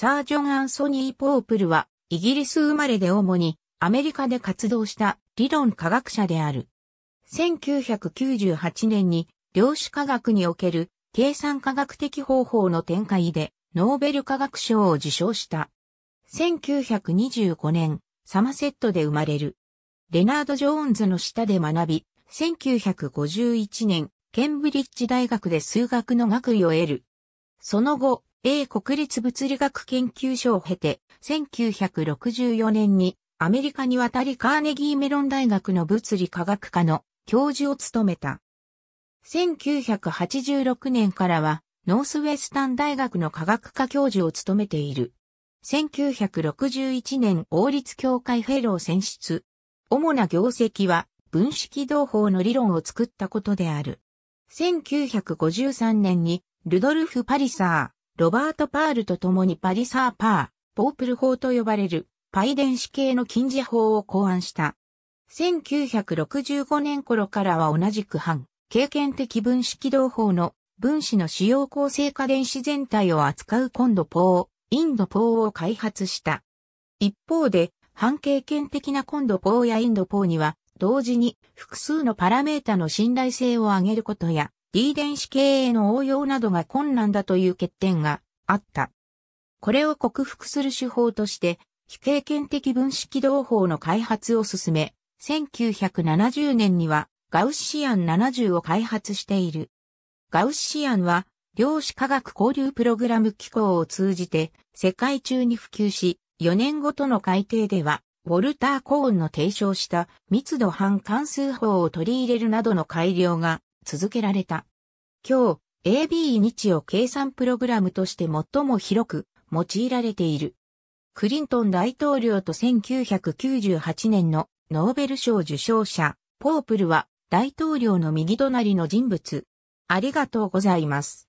サージョン・アンソニー・ポープルは、イギリス生まれで主にアメリカで活動した理論科学者である。1998年に量子科学における計算科学的方法の展開でノーベル科学賞を受賞した。1925年、サマセットで生まれる。レナード・ジョーンズの下で学び、1951年、ケンブリッジ大学で数学の学位を得る。その後、英国立物理学研究所を経て、1964年にアメリカに渡りカーネギーメロン大学の物理科学科の教授を務めた。1986年からはノースウェスタン大学の科学科教授を務めている。1961年王立協会フェロー選出。主な業績は分子軌道法の理論を作ったことである。1953年にルドルフ・パリサー、ロバート・パーと共にパリサー・パー・ポープル法と呼ばれるπ電子系の近似法を考案した。1965年頃からは同じく半経験的分子軌道法の分子の主要構成価電子全体を扱う CNDO、INDO を開発した。一方で、半経験的な CNDOや INDO には、同時に複数のパラメータの信頼性を上げることや、D 電子経営の応用などが困難だという欠点があった。これを克服する手法として、非経験的分子軌道法の開発を進め、1970年にはガウッシアン70を開発している。ガウッシアンは量子科学交流プログラム機構を通じて世界中に普及し、4年ごとの改定では、ウォルター・コーンの提唱した密度半関数法を取り入れるなどの改良が続けられた。今日、AB 日を計算プログラムとして最も広く用いられている。クリントン大統領と1998年のノーベル賞受賞者、ポープルは大統領の右隣の人物。ありがとうございます。